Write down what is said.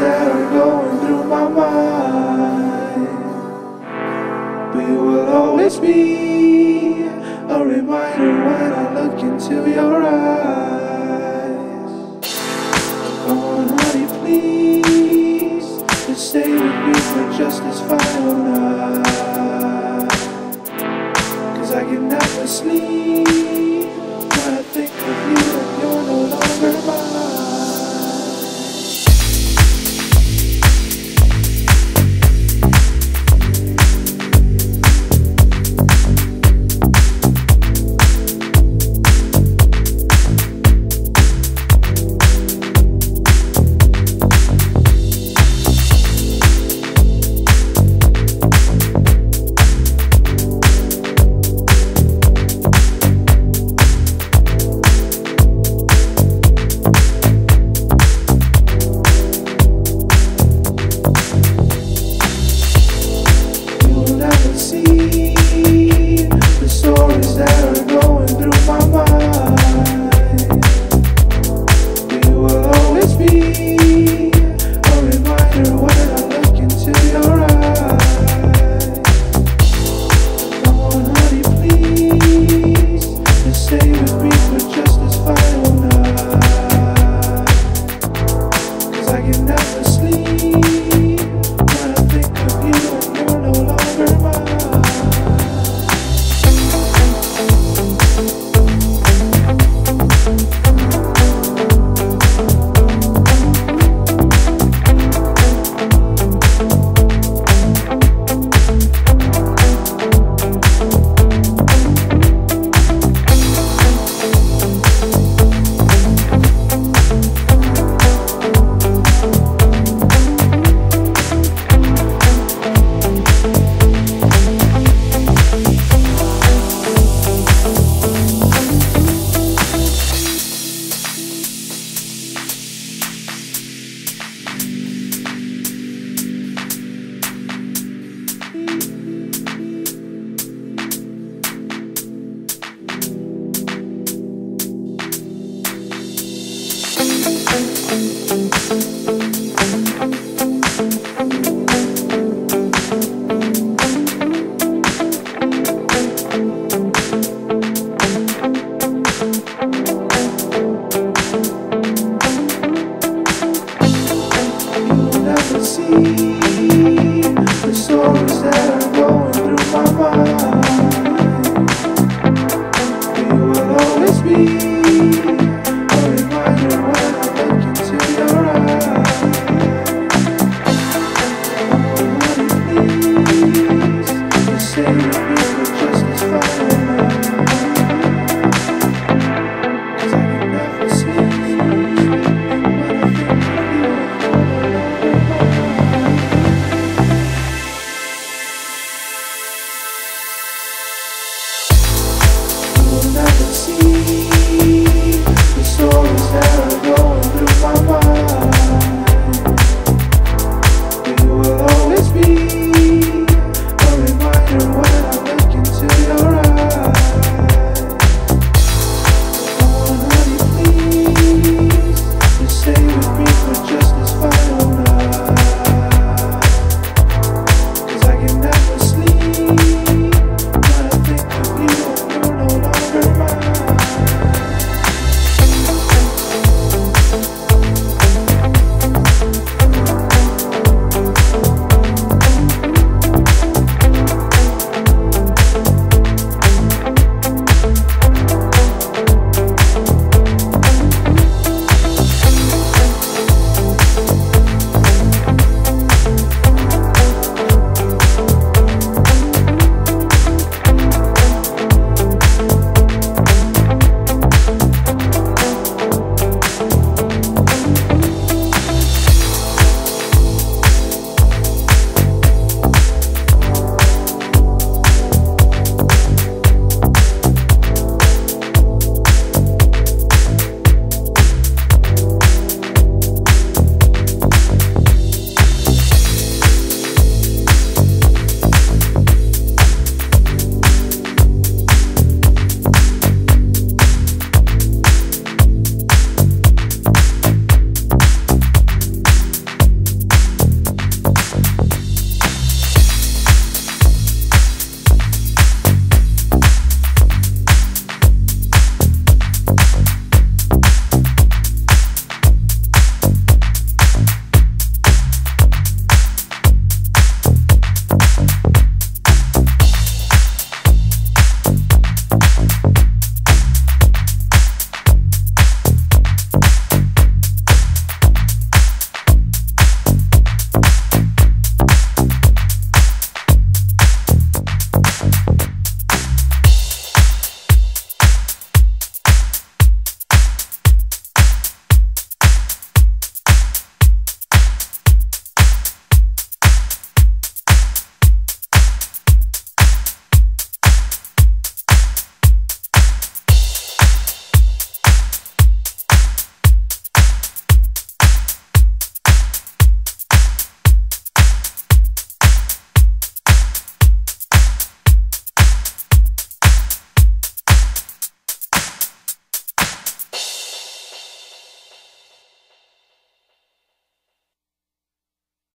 that are going through my mind. But you will always be a reminder when I look into your eyes. Come on, honey, please, just stay with me for just this final night. Cause I can never sleep.